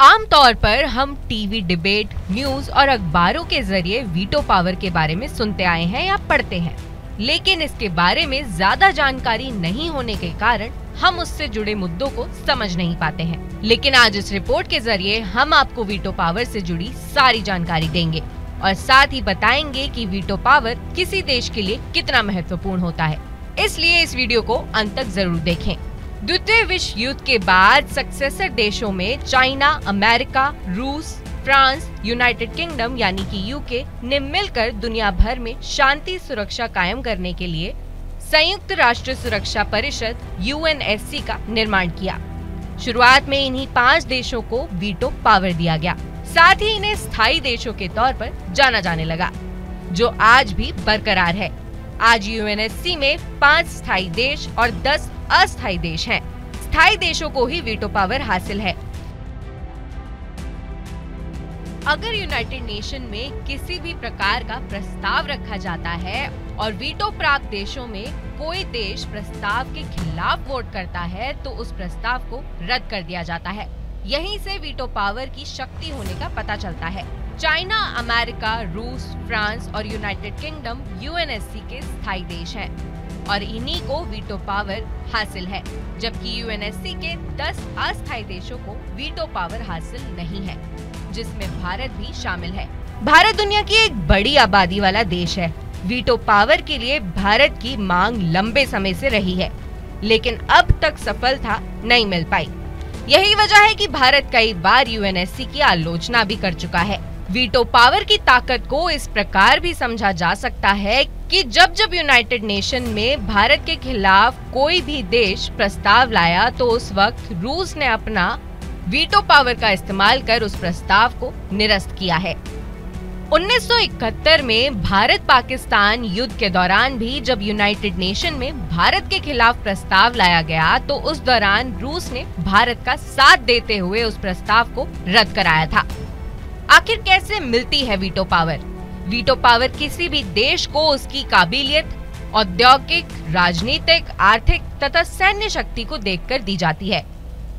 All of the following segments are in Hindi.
आमतौर पर हम टीवी डिबेट, न्यूज़ और अखबारों के ज़रिए वीटो पावर के बारे में सुनते आए हैं या पढ़ते हैं। लेकिन इसके बारे में ज़्यादा जानकारी नहीं होने के कारण हम उससे जुड़े मुद्दों को समझ नहीं पाते हैं। लेकिन आज इस रिपोर्ट के ज़रिए हम आपको वीटो पावर से जुड़ी सारी जानकारी देंगे और साथ ही बताएँगे कि वीटो पावर किसी देश के लिए कितना महत्वपूर्ण होता है। इसलिए इस वीडियो को अंत तक ज़रूर देखें। द्वितीय विश्व युद्ध के बाद सक्सेसर देशों में चाइना, अमेरिका, रूस, फ्रांस यूनाइटेड किंगडम यानी कि यूके ने मिलकर दुनिया भर में शांति सुरक्षा कायम करने के लिए संयुक्त राष्ट्र सुरक्षा परिषद यूएनएससी का निर्माण किया। शुरुआत में इन्हीं पाँच देशों को वीटो पावर दिया गया। साथ ही इन्हें स्थायी देशों के तौर पर जाना जाने लगा, जो आज भी बरकरार है। आज यूएनएससी में पाँच स्थायी देश और दस अस्थायी देश हैं। स्थायी देशों को ही वीटो पावर हासिल है। अगर यूनाइटेड नेशन में किसी भी प्रकार का प्रस्ताव रखा जाता है और वीटो प्राप्त देशों में कोई देश प्रस्ताव के खिलाफ वोट करता है तो उस प्रस्ताव को रद्द कर दिया जाता है। यहीं से वीटो पावर की शक्ति होने का पता चलता है। चाइना, अमेरिका, रूस, फ्रांस और यूनाइटेड किंगडम यूएनएससी के स्थायी देश हैं और इन्हीं को वीटो पावर हासिल है, जबकि यूएनएससी के 10 अस्थायी देशों को वीटो पावर हासिल नहीं है, जिसमें भारत भी शामिल है। भारत दुनिया की एक बड़ी आबादी वाला देश है। वीटो पावर के लिए भारत की मांग लंबे समय से रही है, लेकिन अब तक सफलता नहीं मिल पाई। यही वजह है कि भारत कई बार यूएनएससी की आलोचना भी कर चुका है। वीटो पावर की ताकत को इस प्रकार भी समझा जा सकता है कि जब जब यूनाइटेड नेशन में भारत के खिलाफ कोई भी देश प्रस्ताव लाया तो उस वक्त रूस ने अपना वीटो पावर का इस्तेमाल कर उस प्रस्ताव को निरस्त किया है। 1971 में भारत पाकिस्तान युद्ध के दौरान भी जब यूनाइटेड नेशन में भारत के खिलाफ प्रस्ताव लाया गया तो उस दौरान रूस ने भारत का साथ देते हुए उस प्रस्ताव को रद्द कराया था। आखिर कैसे मिलती है वीटो पावर? वीटो पावर किसी भी देश को उसकी काबिलियत, औद्योगिक, राजनीतिक, आर्थिक तथा सैन्य शक्ति को देखकर दी जाती है।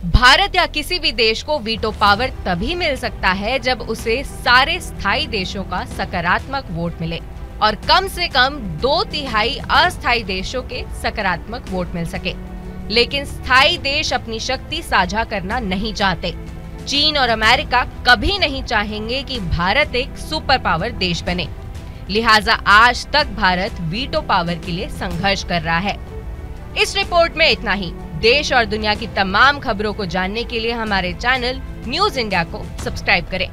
भारत या किसी भी देश को वीटो पावर तभी मिल सकता है जब उसे सारे स्थायी देशों का सकारात्मक वोट मिले और कम से कम दो तिहाई अस्थायी देशों के सकारात्मक वोट मिल सके। लेकिन स्थायी देश अपनी शक्ति साझा करना नहीं चाहते। चीन और अमेरिका कभी नहीं चाहेंगे कि भारत एक सुपर पावर देश बने। लिहाजा आज तक भारत वीटो पावर के लिए संघर्ष कर रहा है। इस रिपोर्ट में इतना ही। देश और दुनिया की तमाम खबरों को जानने के लिए हमारे चैनल न्यूज़ इंडिया को सब्सक्राइब करें।